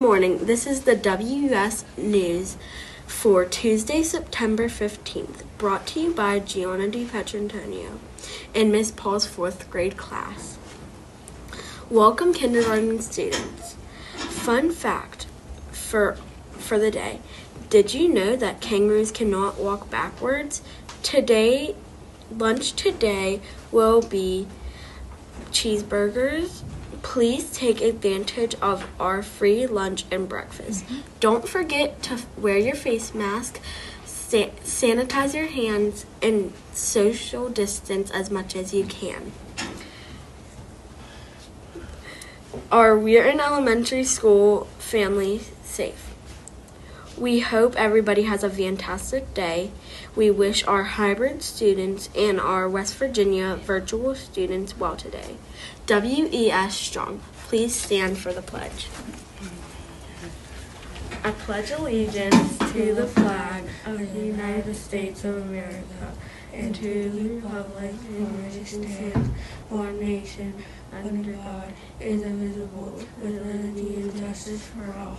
morning. This is the WES News for Tuesday, September 15th, brought to you by Gianna Di Petrantonio and Miss Paul's fourth grade class. Welcome, kindergarten students. Fun fact for, for the day Did you know that kangaroos cannot walk backwards? Today, lunch today will be cheeseburgers please take advantage of our free lunch and breakfast. Mm-hmm. Don't forget to wear your face mask, sa- sanitize your hands, and social distance as much as you can. Are Weirton Elementary School family safe? We hope everybody has a fantastic day. We wish our hybrid students and our West Virginia virtual students well today. WES Strong, please stand for the pledge. I pledge allegiance to the flag of the United States of America and to the republic for which it stands, one nation, under God, indivisible, with liberty and justice for all.